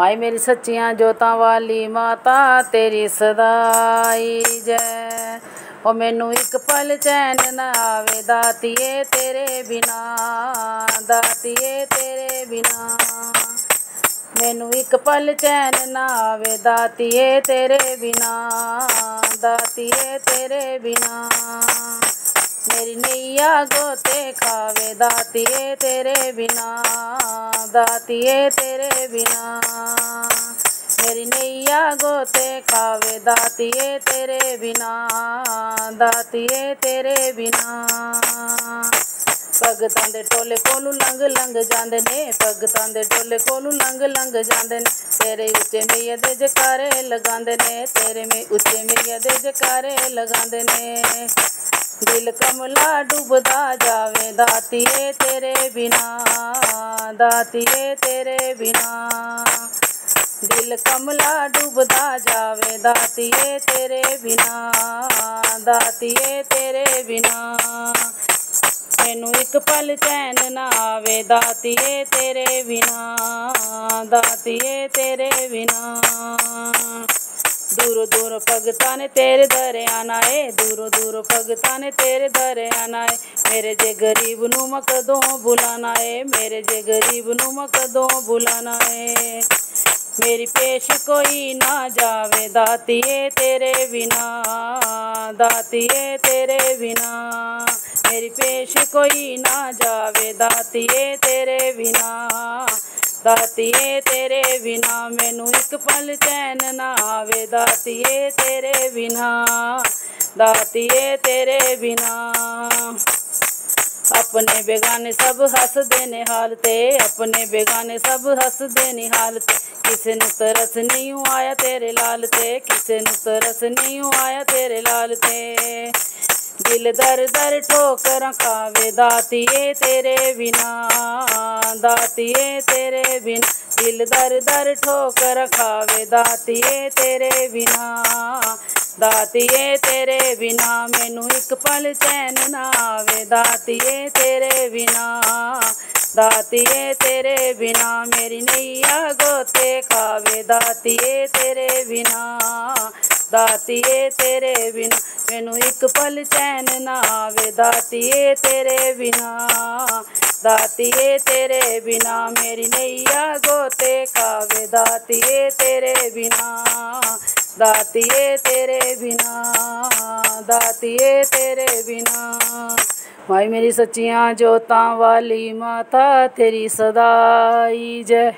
ਮਾਈ ਮੇਰੀ ਸੱਚੀਆਂ ਜੋਤਾਂ ਵਾਲੀ ਮਾਤਾ, ਤੇਰੀ ਸਦਾਈ ਜੈ। ਓ ਮੈਨੂੰ ਇੱਕ ਪਲ ਚੈਨ ਨਾ ਆਵੇ, ਦਾਤੀਏ ਤੇਰੇ ਬਿਨਾ, ਦਾਤੀਏ ਤੇਰੇ ਬਿਨਾ। ਮੈਨੂੰ ਇੱਕ ਪਲ ਚੈਨ ਨਾ ਆਵੇ, ਦਾਤੀਏ ਤੇਰੇ ਬਿਨਾ, ਦਾਤੀਏ ਤੇਰੇ ਬਿਨਾ। ਮੇਰੀ ਨਈਆ ਗੋਤੇ ਖਾਵੇ, ਦਾਤੀਏ ਤੇਰੇ ਬਿਨਾ, ਦਾਤੀਏ ਤੇਰੇ ਬਿਨਾ। ਮੇਰੀ ਨਈਆ ਗੋਤੇ ਖਾਵੇ, ਦਾਤੀਏ ਤੇਰੇ ਬਿਨਾ, ਦਾਤੀਏ ਤੇਰੇ ਬਿਨਾ। ਭਗਤਾਂ ਦੇ ਟੋਲੇ ਕੋਲੋਂ ਲੰਘ ਲੰਘ ਜਾਂਦੇ ਨੇ, ਭਗਤਾਂ ਦੇ ਟੋਲੇ ਕੋਲੋਂ ਲੰਘ ਲੰਘ ਜਾਂਦੇ ਨੇ। ਤੇਰੇ ਉੱਚੇ ਮਈਆ ਦੇ ਜਕਾਰੇ ਲਗਾਉਂਦੇ ਨੇ, ਤੇਰੇ ਮੇ ਉੱਚੇ ਮਈਆ ਦੇ ਜਕਾਰੇ ਲਗਾਉਂਦੇ ਨੇ। ਦਿਲ ਕਮਲਾ ਡੁੱਬਦਾ ਜਾਵੇ, ਦਾਤੀਏ ਤੇਰੇ ਬਿਨਾ, ਦਾਤੀਏ ਤੇਰੇ ਬਿਨਾ। ਦਿਲ ਕਮਲਾ ਡੁੱਬਦਾ ਜਾਵੇ, ਦਾਤੀਏ ਤੇਰੇ ਬਿਨਾ, ਦਾਤੀਏ ਤੇਰੇ ਬਿਨਾ। ਮੈਨੂੰ ਇੱਕ ਪਲ ਚੈਨ ਨਾ ਆਵੇ, ਦਾਤੀਏ ਤੇਰੇ ਬਿਨਾ, ਦਾਤੀਏ ਤੇਰੇ ਬਿਨਾ। ਦੂਰੋਂ ਦੂਰੋਂ ਭਗਤਾਂ ਨੇ ਤੇਰੇ ਦਰੇ ਆਣਾ ਏ ਦੂਰੋਂ ਦੂਰੋਂ ਭਗਤਾਂ ਨੇ ਤੇਰੇ ਦਰੇ ਆਣਾ ਏ ਮੇਰੇ ਜੇ ਗਰੀਬ ਨੂੰ ਮੈਂ ਕਦੋਂ ਬੁਲਾਣਾ ਏ ਮੇਰੇ ਜੇ ਗਰੀਬ ਨੂੰ ਮੈਂ ਕਦੋਂ ਬੁਲਾਣਾ ਏ ਮੇਰੀ ਪੇਸ਼ ਕੋਈ ਨਾ ਜਾਵੇ ਦਾਤੀਏ ਤੇਰੇ ਬਿਨਾ ਦਾਤੀਏ ਤੇਰੇ ਬਿਨਾ ਮੇਰੀ ਪੇਸ਼ ਕੋਈ ਨਾ ਜਾਵੇ ਦਾਤੀਏ ਤੇਰੇ ਬਿਨਾ ਦਾਤੀਏ ਤੇਰੇ ਬਿਨਾ ਮੈਨੂੰ ਇੱਕ ਪਲ ਚੈਨ ਨਾ ਆਵੇ। ਦਾਤੀਏ ਤੇਰੇ ਬਿਨਾ, ਦਾਤੀਏ ਤੇਰੇ ਬਿਨਾ। ਆਪਣੇ ਬੇਗਾਨੇ ਸਭ ਹੱਸਦੇ ਨੇ ਹਾਲ ਤੇ, ਆਪਣੇ ਬੇਗਾਨੇ ਸਭ ਹੱਸਦੇ ਨੇ ਹਾਲ ਤੇ। ਕਿਸੇ ਨੂੰ ਤਰਸ ਨਹੀਂ ਆਇਆ ਤੇਰੇ ਲਾਲ ਤੇ, ਕਿਸੇ ਨੂੰ ਤਰਸ ਨਹੀਂ ਆਇਆ ਤੇਰੇ ਲਾਲ ਤੇ। ਦਿਲ ਦਰ ਦਰ ਠੋਕਰਾਂ ਖਾਵੇ ਦਾਤੀਏ ਤੇਰੇ ਬਿਨਾ, ਦਾਤੀਏ ਤੇਰੇ ਬਿਨ, ਦਿਲ ਦਰ ਦਰ ਠੋਕਰ ਖਾਵੇ ਦਾਤੀਏ ਤੇਰੇ ਬਿਨਾ, ਦਾਤੀਏ ਤੇਰੇ ਬਿਨਾ ਮੈਨੂੰ ਇੱਕ ਪਲ ਚੈਨ ਨਾ ਆਵੇ, ਦਾਤੀਏ ਤੇਰੇ ਬਿਨਾ, ਦਾਤੀਏ ਤੇਰੇ ਬਿਨਾ ਮੇਰੀ ਨਈਆ ਗੋਤੇ ਖਾਵੇ, ਦਾਤੀਏ ਤੇਰੇ ਬਿਨਾ। ਦਾਤੀਏ ਤੇਰੇ ਬਿਨਾ ਮੈਨੂੰ ਇੱਕ ਪਲ ਚੈਨ ਨਾ ਆਵੇ। ਦਾਤੀਏ ਤੇਰੇ ਬਿਨਾ ਦਾਤੀਏ ਤੇਰੇ ਬਿਨਾ ਮੇਰੀ ਨਈਆ ਗੋਤੇ ਖਾਵੇ। ਦਾਤੀਏ ਤੇਰੇ ਬਿਨਾ ਦਾਤੀਏ ਤੇਰੇ ਬਿਨਾ ਦਾਤੀਏ ਤੇਰੇ ਬਿਨਾ। ਮਾਈ ਮੇਰੀ ਸੱਚੀਆਂ ਜੋਤਾਂ ਵਾਲੀ ਮਾਤਾ ਤੇਰੀ ਸਦਾਈ ਜੈ।